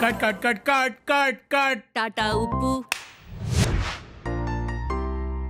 cut cut cut cut cut cut Tata उपू